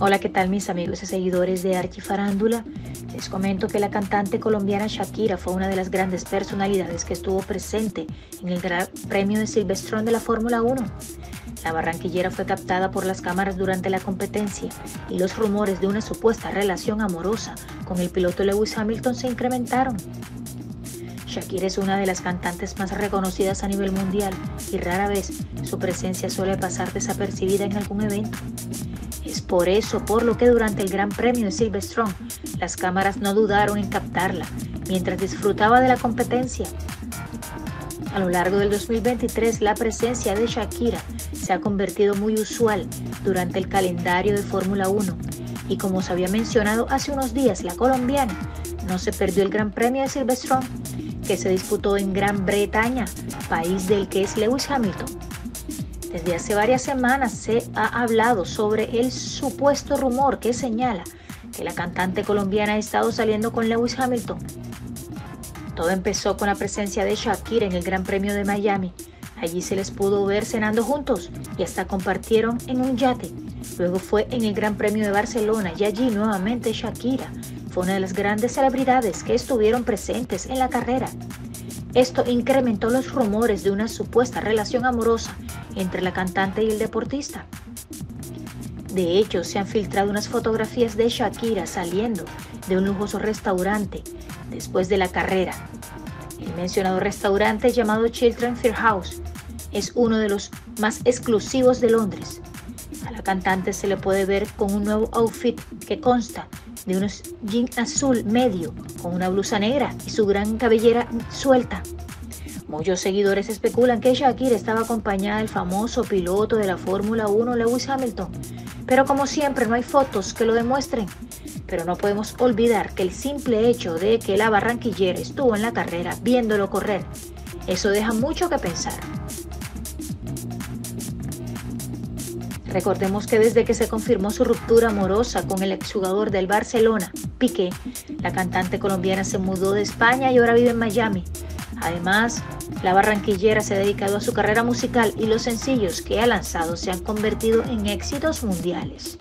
Hola, ¿qué tal mis amigos y seguidores de Archifarándula? Les comento que la cantante colombiana Shakira fue una de las grandes personalidades que estuvo presente en el Gran Premio de Silverstone de la Fórmula 1. La barranquillera fue captada por las cámaras durante la competencia y los rumores de una supuesta relación amorosa con el piloto Lewis Hamilton se incrementaron. Shakira es una de las cantantes más reconocidas a nivel mundial y rara vez su presencia suele pasar desapercibida en algún evento. Es por eso por lo que durante el Gran Premio de Silverstone las cámaras no dudaron en captarla mientras disfrutaba de la competencia. A lo largo del 2023 la presencia de Shakira se ha convertido muy usual durante el calendario de Fórmula 1 y como se había mencionado hace unos días la colombiana no se perdió el Gran Premio de Silverstone que se disputó en Gran Bretaña, país del que es Lewis Hamilton. Desde hace varias semanas se ha hablado sobre el supuesto rumor que señala que la cantante colombiana ha estado saliendo con Lewis Hamilton. Todo empezó con la presencia de Shakira en el Gran Premio de Miami. Allí se les pudo ver cenando juntos y hasta compartieron en un yate. Luego fue en el Gran Premio de Barcelona y allí nuevamente Shakira fue una de las grandes celebridades que estuvieron presentes en la carrera. Esto incrementó los rumores de una supuesta relación amorosa entre la cantante y el deportista. De hecho, se han filtrado unas fotografías de Shakira saliendo de un lujoso restaurante después de la carrera. El mencionado restaurante llamado Children Fair House es uno de los más exclusivos de Londres. A la cantante se le puede ver con un nuevo outfit que consta de unos jeans azul medio con una blusa negra y su gran cabellera suelta. Muchos seguidores especulan que Shakira estaba acompañada del famoso piloto de la Fórmula 1 Lewis Hamilton, pero como siempre no hay fotos que lo demuestren. Pero no podemos olvidar que el simple hecho de que la barranquillera estuvo en la carrera viéndolo correr, eso deja mucho que pensar. Recordemos que desde que se confirmó su ruptura amorosa con el exjugador del Barcelona, Piqué, la cantante colombiana se mudó de España y ahora vive en Miami. Además, la barranquillera se ha dedicado a su carrera musical y los sencillos que ha lanzado se han convertido en éxitos mundiales.